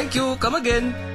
Thank you. Come again.